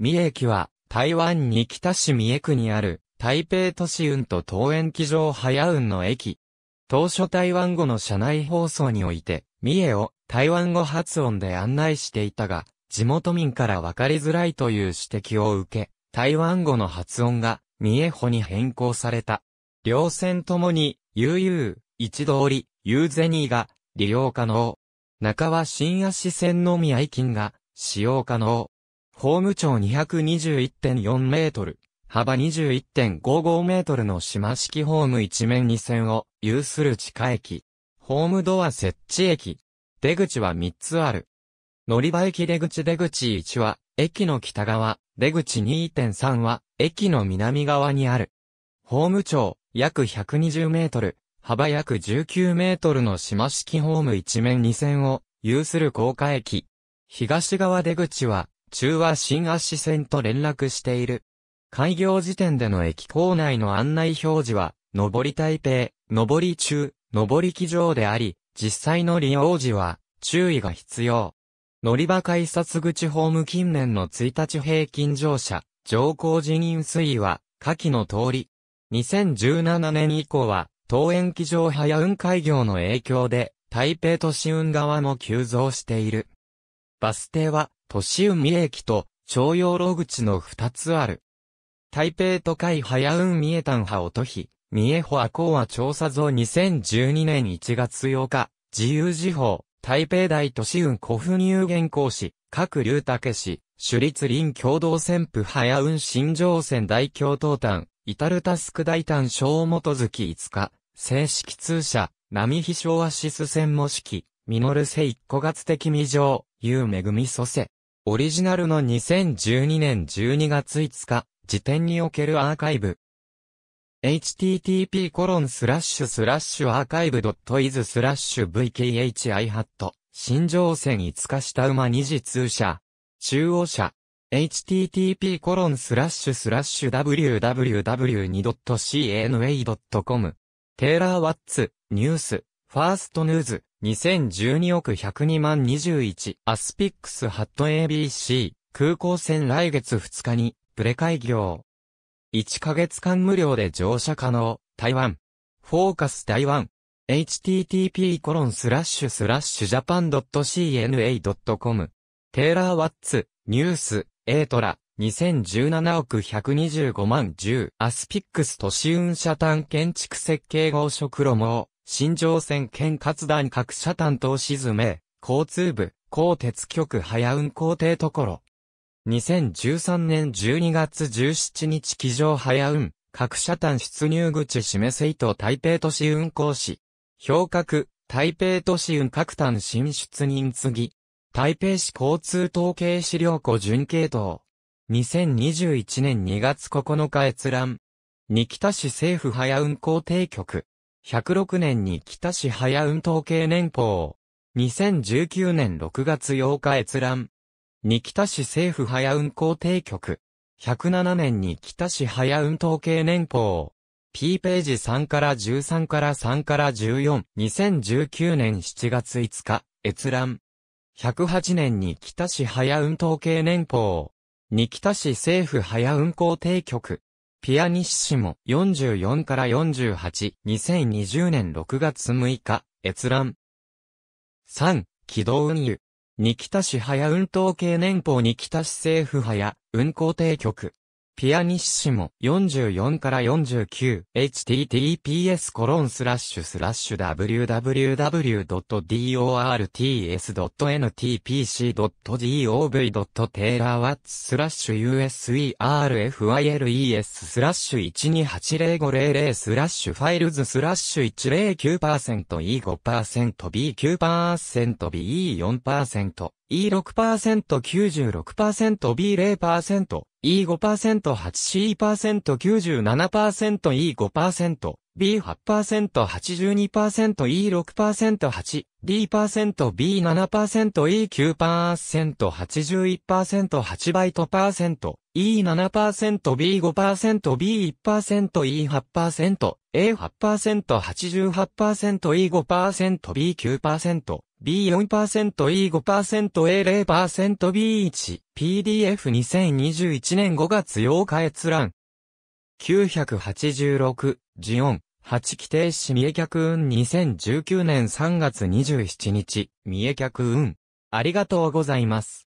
三重駅は、台湾に北市三重区にある、台北都市運と桃園機場早運の駅。当初台湾語の車内放送において、三重を台湾語発音で案内していたが、地元民から分かりづらいという指摘を受け、台湾語の発音が三重穂に変更された。両線ともに、悠々、一通り、ユーゼニーが利用可能。中は新足線のみ愛金が使用可能。ホーム長221.4メートル、幅21.55メートルの島式ホーム一面2線を有する地下駅。ホームドア設置駅。出口は3つある。乗り場駅出口出口1は、駅の北側、出口2.3は、駅の南側にある。ホーム長、約120メートル、幅約19メートルの島式ホーム一面2線を有する高架駅。東側出口は中和新足線と連絡している。開業時点での駅構内の案内表示は、上り台北、上り中、上り機場であり、実際の利用時は注意が必要。乗り場改札口ホーム近年の1日平均乗車、乗降人員推移は下記の通り。2017年以降は桃園機場早運開業の影響で、台北都市運側も急増している。バス停は、都市運三重駅と、徴用路口の二つある。台北都会早運三重丹派音比、三重ホアコア調査像2012年1月8日、自由時報、台北大都市運古府入言講師、各流竹市、首立林共同旋風早運新上線大京東端、至るタスク大胆小元月5日、正式通社、波飛小アシス専門式、ミノルセ一個月的未上、ゆうめぐみそせ。オリジナルの2012年12月5日、時点におけるアーカイブ。http コロンスラッシュスラッシュアーカイブ .is スラッシュ vkhi ハット。新乗線5日下馬二次通社。中央車。http コロンスラッシュスラッシュ www.2.cna.com テーラー・ワッツ、ニュース、ファーストヌーズ、2012億102万21、アスピックスハット ABC、空港線来月2日に、プレ開業。1ヶ月間無料で乗車可能、台湾。フォーカス台湾。http コロンスラッシュスラッシュジャパン .cna.com テーラー・ワッツ、ニュース、エートラ、2017億125万10アスピックス都市運車単建築設計合色路網、新乗線兼活断各社担当沈め、交通部、高鉄局早運工程ところ。2013年12月17日機上早運、各社単出入口示せ意図台北都市運行士。表格、台北都市運各単進出人次。台北市交通統計資料庫準系統。2021年2月9日閲覧。二北市政府早運行定局。106年に北市早運統計年報。2019年6月8日閲覧。二北市政府早運行定局。107年に北市早運統計年報。P ページ3から13から3から14。2019年7月5日、閲覧。108年に北市早運統計年報。二北市政府早運行定局。ピアニッシモ44から48、2020年6月6日、閲覧。3、軌道運輸。ニキタ市早運動系年報二北市政府早運行定局。ピアニッシモ44から49 https コロンスラッシュスラッシュ www.dorts.ntpc.gov.taylorwatts スラッシュ userfiles スラッシュ1280500スラッシュファイルズスラッシュ 109%E5%B9%B4% E6%96%B0% BE4% E6% 96% B0% E5% 8C% 97% E5% B8% 82% E6% 8 D% B7% E9% 81% 8バイトパーセント E7% B5% B1% E8% A8% 88% E5% B9% B4%、E5%、A0%、B1、PDF2021 年5月8日閲覧。986、ジオン、8規定市三重客運2019年3月27日、三重客運。ありがとうございます。